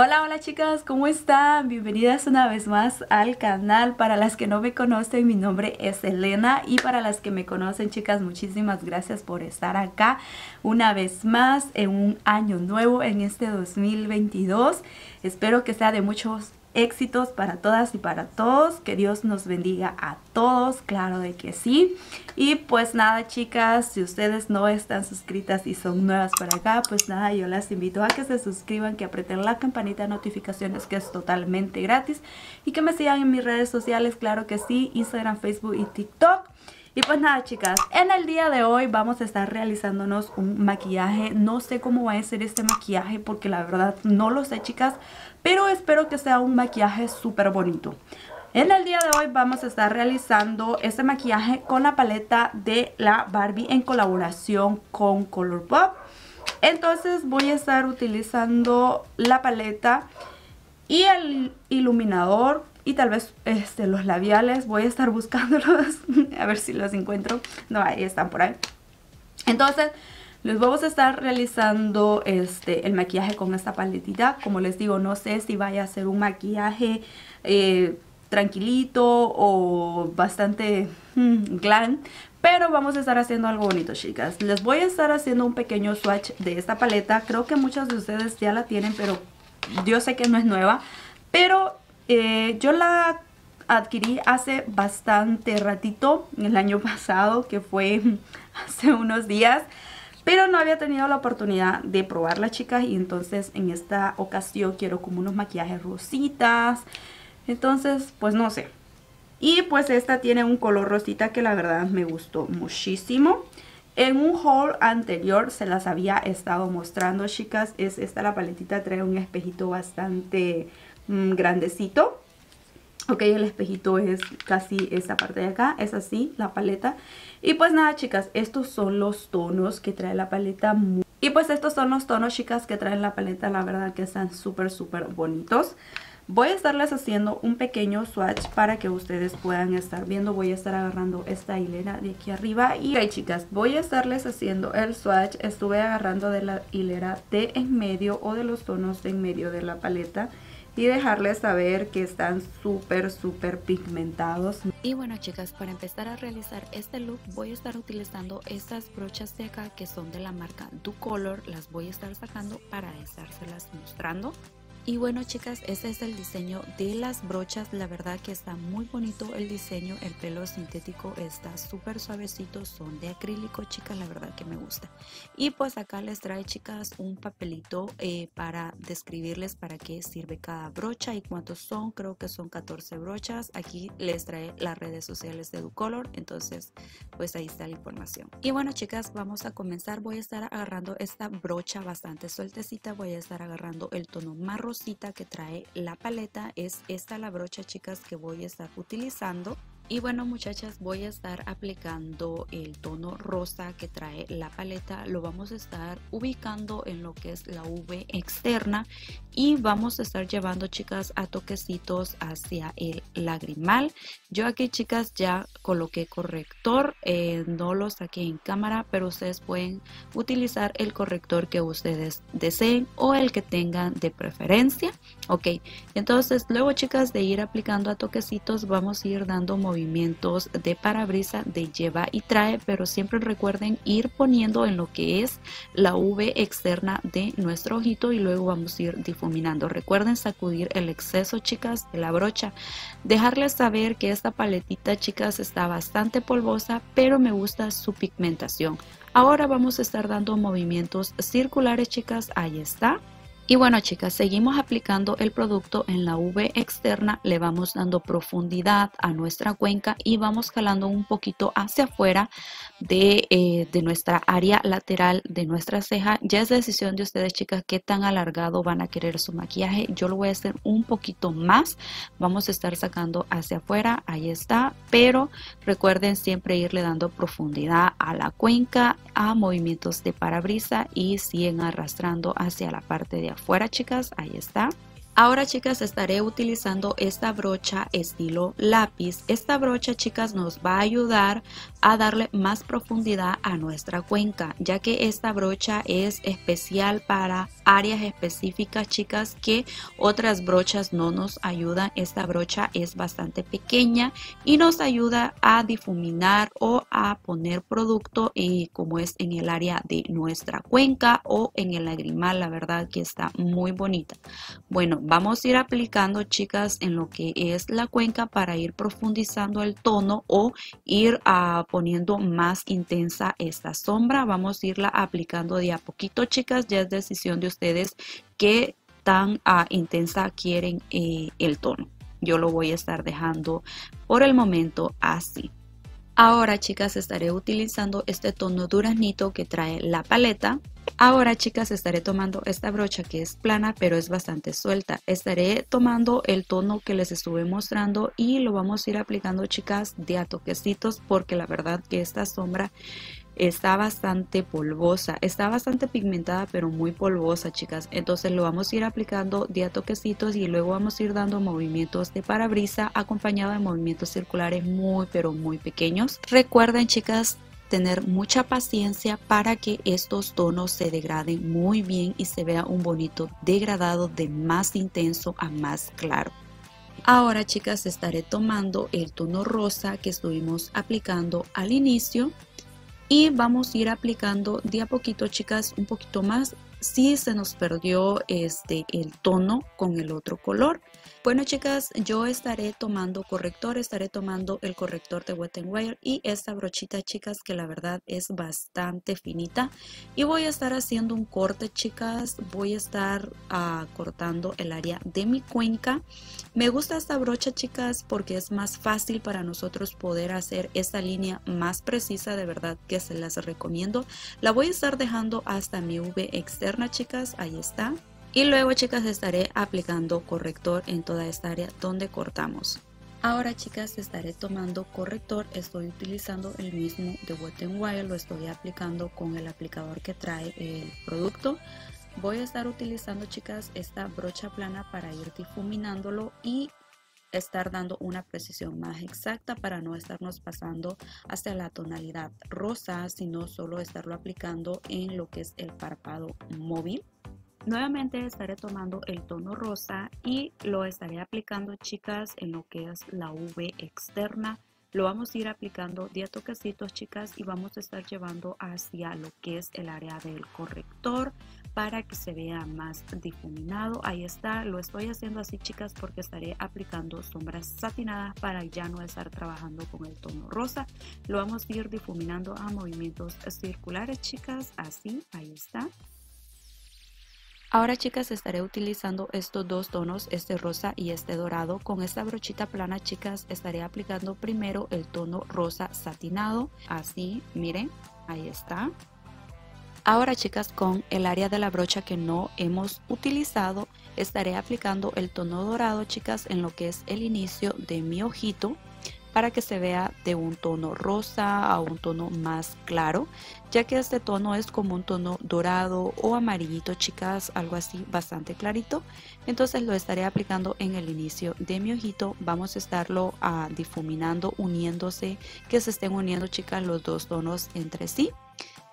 Hola, hola chicas, ¿cómo están? Bienvenidas una vez más al canal. Para las que no me conocen, mi nombre es Elena y para las que me conocen, chicas, muchísimas gracias por estar acá una vez más en un año nuevo en este 2022. Espero que sea de muchos éxitos para todas y para todos. Que Dios nos bendiga a todos, claro de que sí. Y pues nada, chicas, si ustedes no están suscritas y son nuevas para acá, pues nada, yo las invito a que se suscriban, que aprieten la campanita de notificaciones que es totalmente gratis y que me sigan en mis redes sociales, claro que sí, Instagram, Facebook y TikTok. Y pues nada chicas, en el día de hoy vamos a estar realizándonos un maquillaje. No sé cómo va a ser este maquillaje porque la verdad no lo sé chicas. Pero espero que sea un maquillaje súper bonito. En el día de hoy vamos a estar realizando este maquillaje con la paleta de la Barbie en colaboración con Colourpop. Entonces voy a estar utilizando la paleta y el iluminador y tal vez este, los labiales. Voy a estar buscándolos, a ver si los encuentro. No, ahí están por ahí. Entonces, les vamos a estar realizando este, el maquillaje con esta paletita. Como les digo, no sé si vaya a ser un maquillaje eh, tranquilito o bastante mm, glam. Pero vamos a estar haciendo algo bonito, chicas. Les voy a estar haciendo un pequeño swatch de esta paleta. Creo que muchos de ustedes ya la tienen, pero yo sé que no es nueva. Pero eh, yo la adquirí hace bastante ratito, el año pasado, que fue hace unos días. Pero no había tenido la oportunidad de probarla, chicas. Y entonces en esta ocasión quiero como unos maquillajes rositas. Entonces, pues no sé. Y pues esta tiene un color rosita que la verdad me gustó muchísimo. En un haul anterior se las había estado mostrando, chicas. Es esta la paletita, trae un espejito bastante Mm, grandecito. Ok, el espejito es casi esta parte de acá, es así la paleta. Y pues nada chicas, estos son los tonos que trae la paleta. Y pues estos son los tonos chicas que trae la paleta, la verdad que están súper súper bonitos. Voy a estarles haciendo un pequeño swatch para que ustedes puedan estar viendo. Voy a estar agarrando esta hilera de aquí arriba. Y ok chicas, voy a estarles haciendo el swatch. Estuve agarrando de la hilera de en medio o de los tonos de en medio de la paleta y dejarles saber que están súper súper pigmentados. Y bueno chicas, para empezar a realizar este look voy a estar utilizando estas brochas de acá que son de la marca Ducolor. Las voy a estar sacando para estárselas mostrando. Y bueno chicas, este es el diseño de las brochas, la verdad que está muy bonito el diseño, el pelo sintético está súper suavecito, son de acrílico chicas, la verdad que me gusta. Y pues acá les trae chicas un papelito eh, para describirles para qué sirve cada brocha y cuántos son, creo que son 14 brochas. Aquí les trae las redes sociales de Ducolor, entonces pues ahí está la información. Y bueno chicas, vamos a comenzar, voy a estar agarrando esta brocha bastante sueltecita, voy a estar agarrando el tono que trae la paleta es esta la brocha chicas que voy a estar utilizando y bueno muchachas voy a estar aplicando el tono rosa que trae la paleta. Lo vamos a estar ubicando en lo que es la V externa y vamos a estar llevando chicas a toquecitos hacia el lagrimal. Yo aquí chicas ya coloqué corrector, eh, no lo saqué en cámara pero ustedes pueden utilizar el corrector que ustedes deseen o el que tengan de preferencia. Ok, entonces luego chicas de ir aplicando a toquecitos vamos a ir dando movimientos movimientos de parabrisa de lleva y trae, pero siempre recuerden ir poniendo en lo que es la V externa de nuestro ojito y luego vamos a ir difuminando. Recuerden sacudir el exceso, chicas, de la brocha. Dejarles saber que esta paletita, chicas, está bastante polvosa, pero me gusta su pigmentación. Ahora vamos a estar dando movimientos circulares, chicas. Ahí está. Y bueno chicas, seguimos aplicando el producto en la V externa, le vamos dando profundidad a nuestra cuenca y vamos jalando un poquito hacia afuera de, eh, de, nuestra área lateral de nuestra ceja. Ya es decisión de ustedes chicas qué tan alargado van a querer su maquillaje. Yo lo voy a hacer un poquito más. Vamos a estar sacando hacia afuera, ahí está. Pero recuerden siempre irle dando profundidad a la cuenca, a movimientos de parabrisa y siguen arrastrando hacia la parte de afuera fuera chicas, ahí está. Ahora chicas estaré utilizando esta brocha estilo lápiz. Esta brocha chicas nos va a ayudar a darle más profundidad a nuestra cuenca ya que esta brocha es especial para áreas específicas, chicas, que otras brochas no nos ayudan. Esta brocha es bastante pequeña y nos ayuda a difuminar o a poner producto eh, como es en el área de nuestra cuenca o en el lagrimal. La verdad que está muy bonita. Bueno, vamos a ir aplicando, chicas, en lo que es la cuenca para ir profundizando el tono o ir uh, poniendo más intensa esta sombra. Vamos a irla aplicando de a poquito, chicas. Ya es decisión de ustedes qué tan uh, intensa quieren eh, el tono. Yo lo voy a estar dejando por el momento así. Ahora chicas estaré utilizando este tono duraznito que trae la paleta. Ahora chicas estaré tomando esta brocha que es plana pero es bastante suelta. Estaré tomando el tono que les estuve mostrando y lo vamos a ir aplicando chicas de a toquecitos porque la verdad que esta sombra está bastante polvosa, está bastante pigmentada pero muy polvosa chicas, entonces lo vamos a ir aplicando de a toquecitos y luego vamos a ir dando movimientos de parabrisa acompañado de movimientos circulares muy pero muy pequeños. Recuerden chicas tener mucha paciencia para que estos tonos se degraden muy bien y se vea un bonito degradado de más intenso a más claro. Ahora chicas estaré tomando el tono rosa que estuvimos aplicando al inicio y vamos a ir aplicando de a poquito chicas un poquito más si se nos perdió este el tono con el otro color bueno chicas, yo estaré tomando corrector, estaré tomando el corrector de Wet n Wire y esta brochita chicas que la verdad es bastante finita y voy a estar haciendo un corte chicas, voy a estar uh, cortando el área de mi cuenca. Me gusta esta brocha chicas porque es más fácil para nosotros poder hacer esta línea más precisa, de verdad que se las recomiendo. La voy a estar dejando hasta mi V chicas, ahí está. Y luego chicas estaré aplicando corrector en toda esta área donde cortamos. Ahora chicas estaré tomando corrector, estoy utilizando el mismo de Wet n Wire, lo estoy aplicando con el aplicador que trae el producto. Voy a estar utilizando chicas esta brocha plana para ir difuminándolo y estar dando una precisión más exacta para no estarnos pasando hacia la tonalidad rosa, sino solo estarlo aplicando en lo que es el párpado móvil. Nuevamente estaré tomando el tono rosa y lo estaré aplicando chicas en lo que es la V externa. Lo vamos a ir aplicando de a toquecitos chicas y vamos a estar llevando hacia lo que es el área del corrector para que se vea más difuminado. Ahí está, lo estoy haciendo así chicas porque estaré aplicando sombras satinadas para ya no estar trabajando con el tono rosa. Lo vamos a ir difuminando a movimientos circulares chicas, así, ahí está. Ahora chicas estaré utilizando estos dos tonos, este rosa y este dorado. Con esta brochita plana chicas estaré aplicando primero el tono rosa satinado. Así, miren, ahí está. Ahora chicas con el área de la brocha que no hemos utilizado estaré aplicando el tono dorado chicas en lo que es el inicio de mi ojito para que se vea de un tono rosa a un tono más claro, ya que este tono es como un tono dorado o amarillito, chicas, algo así bastante clarito. Entonces lo estaré aplicando en el inicio de mi ojito. Vamos a estarlo uh, difuminando, uniéndose, que se estén uniendo, chicas, los dos tonos entre sí,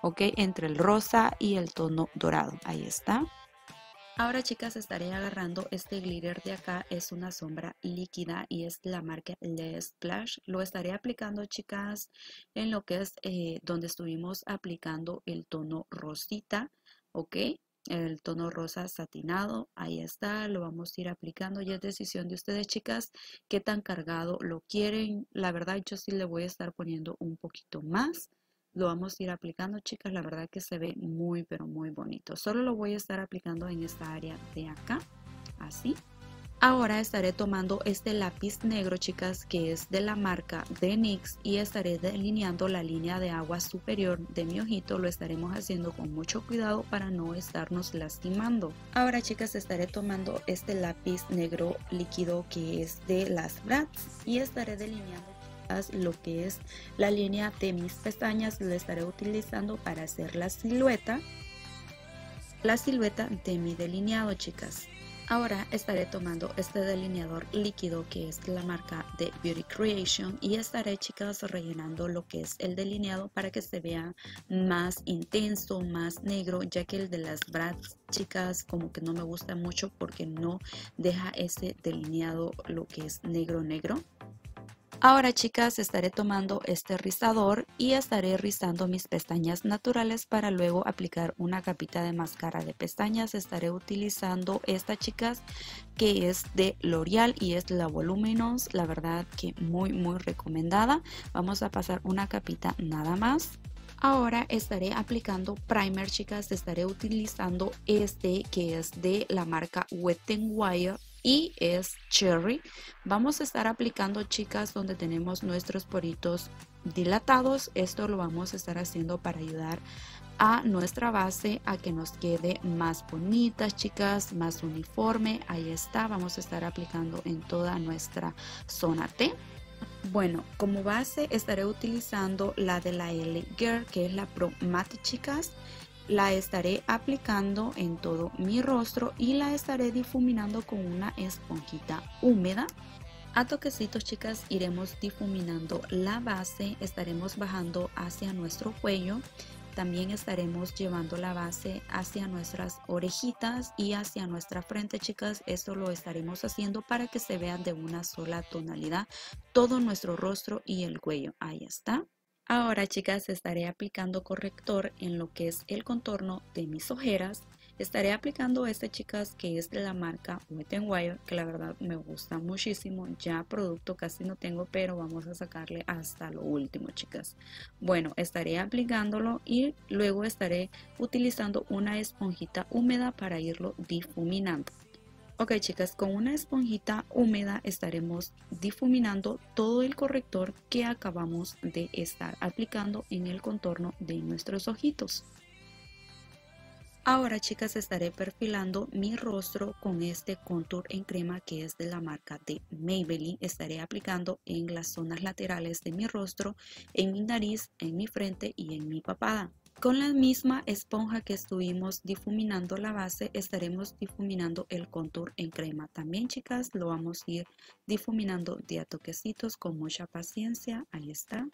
ok, entre el rosa y el tono dorado. Ahí está. Ahora chicas estaré agarrando este glitter de acá, es una sombra líquida y es la marca Le Splash. Lo estaré aplicando chicas en lo que es eh, donde estuvimos aplicando el tono rosita, ¿ok? El tono rosa satinado, ahí está, lo vamos a ir aplicando. Ya es decisión de ustedes chicas qué tan cargado lo quieren. La verdad yo sí le voy a estar poniendo un poquito más lo vamos a ir aplicando chicas la verdad que se ve muy pero muy bonito solo lo voy a estar aplicando en esta área de acá así Ahora estaré tomando este lápiz negro, chicas, que es de la marca de NYX y estaré delineando la línea de agua superior de mi ojito. Lo estaremos haciendo con mucho cuidado para no estarnos lastimando. Ahora, chicas, estaré tomando este lápiz negro líquido que es de las Bratz y estaré delineando lo que es la línea de mis pestañas la estaré utilizando para hacer la silueta la silueta de mi delineado chicas Ahora estaré tomando este delineador líquido que es la marca de Beauty Creation y estaré chicas rellenando lo que es el delineado para que se vea más intenso, más negro, ya que el de las brats chicas como que no me gusta mucho porque no deja ese delineado lo que es negro negro. Ahora chicas estaré tomando este rizador y estaré rizando mis pestañas naturales para luego aplicar una capita de máscara de pestañas. Estaré utilizando esta chicas que es de L'Oreal y es la Voluminous. La verdad que muy muy recomendada. Vamos a pasar una capita nada más. Ahora estaré aplicando primer chicas, estaré utilizando este que es de la marca Wet n Wire y es cherry. Vamos a estar aplicando chicas donde tenemos nuestros poritos dilatados. Esto lo vamos a estar haciendo para ayudar a nuestra base a que nos quede más bonita chicas, más uniforme. Ahí está, vamos a estar aplicando en toda nuestra zona T. Bueno, como base estaré utilizando la de la L Girl, que es la Pro Matte, chicas la estaré aplicando en todo mi rostro y la estaré difuminando con una esponjita húmeda. A toquecitos chicas iremos difuminando la base, estaremos bajando hacia nuestro cuello. También estaremos llevando la base hacia nuestras orejitas y hacia nuestra frente, chicas. Esto lo estaremos haciendo para que se vean de una sola tonalidad todo nuestro rostro y el cuello. Ahí está. Ahora chicas estaré aplicando corrector en lo que es el contorno de mis ojeras. Estaré aplicando este chicas que es de la marca Wet n Wire que la verdad me gusta muchísimo. Ya producto casi no tengo pero vamos a sacarle hasta lo último chicas. Bueno estaré aplicándolo y luego estaré utilizando una esponjita húmeda para irlo difuminando. Ok chicas, con una esponjita húmeda estaremos difuminando todo el corrector que acabamos de estar aplicando en el contorno de nuestros ojitos. Ahora chicas estaré perfilando mi rostro con este contour en crema que es de la marca de Maybelline. Estaré aplicando en las zonas laterales de mi rostro, en mi nariz, en mi frente y en mi papada. Con la misma esponja que estuvimos difuminando la base, estaremos difuminando el contour en crema. También, chicas, lo vamos a ir difuminando de a toquecitos con mucha paciencia. Ahí está.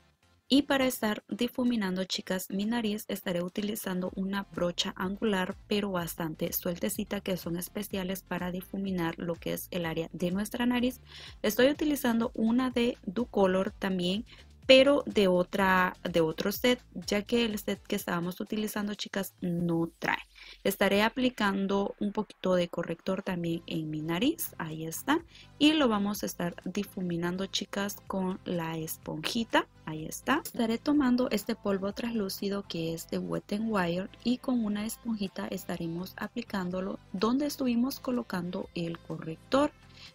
Y para estar difuminando, chicas, mi nariz estaré utilizando una brocha angular, pero bastante sueltecita, que son especiales para difuminar lo que es el área de nuestra nariz. Estoy utilizando una de Ducolor también, pero de otra de otro set ya que el set que estábamos utilizando chicas no trae. Estaré aplicando un poquito de corrector también en mi nariz ahí está y lo vamos a estar difuminando chicas con la esponjita ahí está estaré tomando este polvo translúcido que es de Wet n Wire y con una esponjita estaremos aplicándolo donde estuvimos colocando el corrector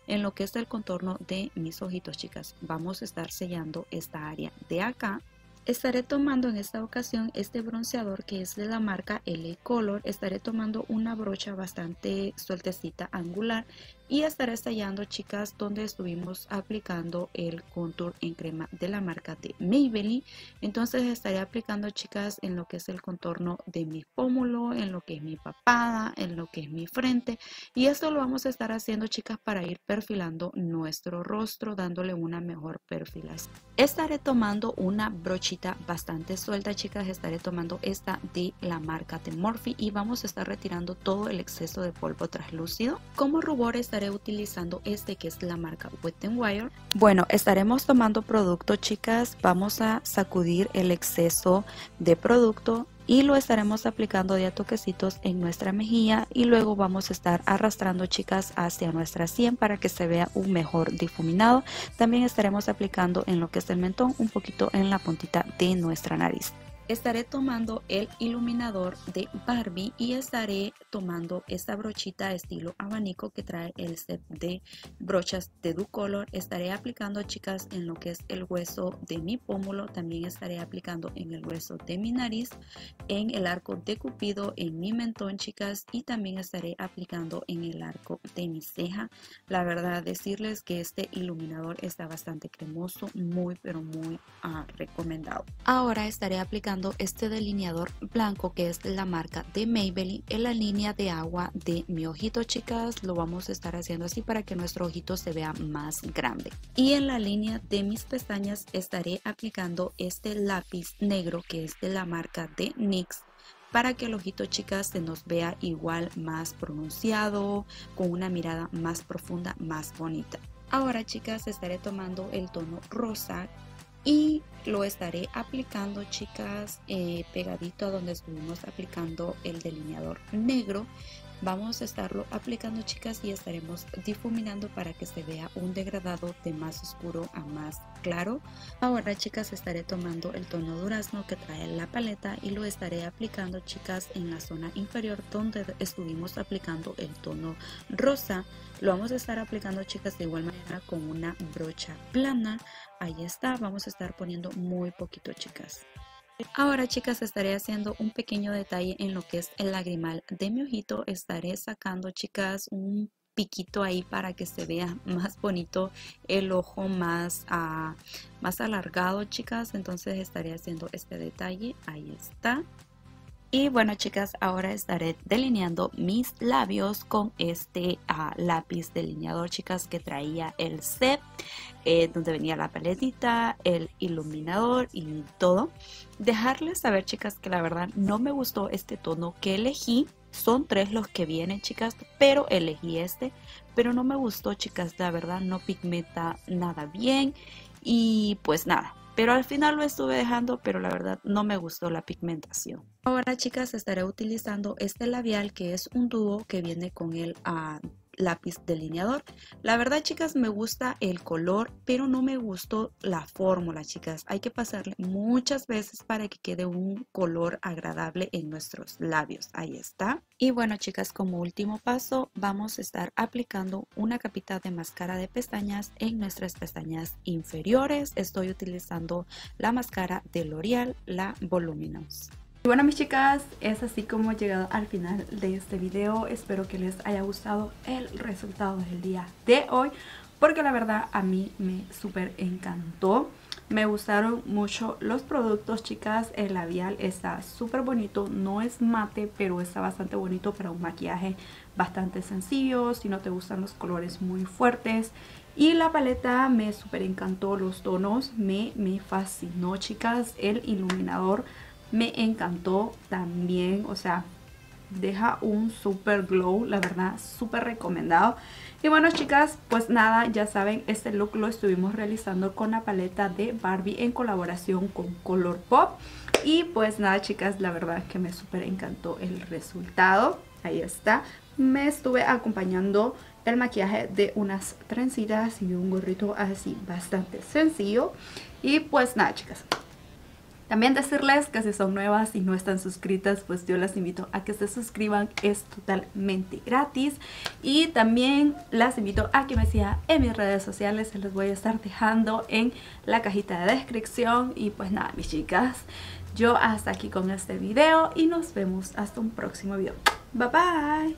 en lo que es el contorno de mis ojitos, chicas. Vamos a estar sellando esta área de acá Estaré tomando en esta ocasión este bronceador que es de la marca LA Color. Estaré tomando una brocha bastante sueltecita angular y estaré estallando chicas donde estuvimos aplicando el contour en crema de la marca de Maybelline. Entonces estaré aplicando chicas en lo que es el contorno de mi pómulo en lo que es mi papada en lo que es mi frente. Y esto lo vamos a estar haciendo chicas para ir perfilando nuestro rostro dándole una mejor perfilación. Estaré tomando una brochita bastante suelta chicas. Estaré tomando esta de la marca de Morphe y vamos a estar retirando todo el exceso de polvo translúcido como rubor estaré utilizando este que es la marca Wet n Wire. Bueno, estaremos tomando producto chicas, vamos a sacudir el exceso de producto y lo estaremos aplicando de a toquecitos en nuestra mejilla y luego vamos a estar arrastrando chicas hacia nuestra sien para que se vea un mejor difuminado. También estaremos aplicando en lo que es el mentón un poquito en la puntita de nuestra nariz estaré tomando el iluminador de Barbie y estaré tomando esta brochita estilo abanico que trae el set de brochas de Ducolor. Estaré aplicando chicas en lo que es el hueso de mi pómulo, también estaré aplicando en el hueso de mi nariz, en el arco de cupido, en mi mentón chicas y también estaré aplicando en el arco de mi ceja. La verdad decirles que este iluminador está bastante cremoso, muy pero muy ah, recomendado. Ahora estaré aplicando este delineador blanco que es de la marca de Maybelline en la línea de agua de mi ojito chicas. Lo vamos a estar haciendo así para que nuestro ojito se vea más grande. Y en la línea de mis pestañas estaré aplicando este lápiz negro que es de la marca de NYX para que el ojito chicas se nos vea igual más pronunciado con una mirada más profunda más bonita. Ahora chicas estaré tomando el tono rosa y lo estaré aplicando chicas eh, pegadito a donde estuvimos aplicando el delineador negro Vamos a estarlo aplicando chicas y estaremos difuminando para que se vea un degradado de más oscuro a más claro. Ahora chicas estaré tomando el tono durazno que trae la paleta y lo estaré aplicando chicas en la zona inferior donde estuvimos aplicando el tono rosa. Lo vamos a estar aplicando chicas de igual manera con una brocha plana. Ahí está, vamos a estar poniendo muy poquito chicas. Ahora chicas estaré haciendo un pequeño detalle en lo que es el lagrimal de mi ojito. Estaré sacando chicas un piquito ahí para que se vea más bonito el ojo más, ah, más alargado chicas. Entonces estaré haciendo este detalle. Ahí está. Y bueno chicas, ahora estaré delineando mis labios con este ah, lápiz delineador chicas que traía el set, eh, donde venía la paletita, el iluminador y todo. Dejarles saber chicas que la verdad no me gustó este tono que elegí. Son tres los que vienen chicas, pero elegí este. Pero no me gustó chicas, la verdad no pigmenta nada bien. Y pues nada, pero al final lo estuve dejando, pero la verdad no me gustó la pigmentación. Ahora chicas estaré utilizando este labial que es un dúo que viene con el uh, lápiz delineador. La verdad, chicas, me gusta el color, pero no me gustó la fórmula, chicas. Hay que pasarle muchas veces para que quede un color agradable en nuestros labios. Ahí está. Y bueno, chicas, como último paso, vamos a estar aplicando una capita de máscara de pestañas en nuestras pestañas inferiores. Estoy utilizando la máscara de L'Oreal, la Voluminous bueno mis chicas, es así como he llegado al final de este video. Espero que les haya gustado el resultado del día de hoy. Porque la verdad a mí me súper encantó. Me gustaron mucho los productos, chicas. El labial está súper bonito. No es mate, pero está bastante bonito para un maquillaje bastante sencillo. Si no te gustan los colores muy fuertes. Y la paleta me súper encantó. Los tonos me, me fascinó, chicas. El iluminador me encantó también, o sea, deja un super glow, la verdad, súper recomendado. Y bueno, chicas, pues nada, ya saben, este look lo estuvimos realizando con la paleta de Barbie en colaboración con Color Pop. Y pues nada, chicas, la verdad que me súper encantó el resultado. Ahí está. Me estuve acompañando el maquillaje de unas trencitas y un gorrito así bastante sencillo. Y pues nada, chicas, también decirles que si son nuevas y no están suscritas, pues yo las invito a que se suscriban, es totalmente gratis. Y también las invito a que me sigan en mis redes sociales, se los voy a estar dejando en la cajita de descripción. Y pues nada, mis chicas, yo hasta aquí con este video y nos vemos hasta un próximo video. Bye bye.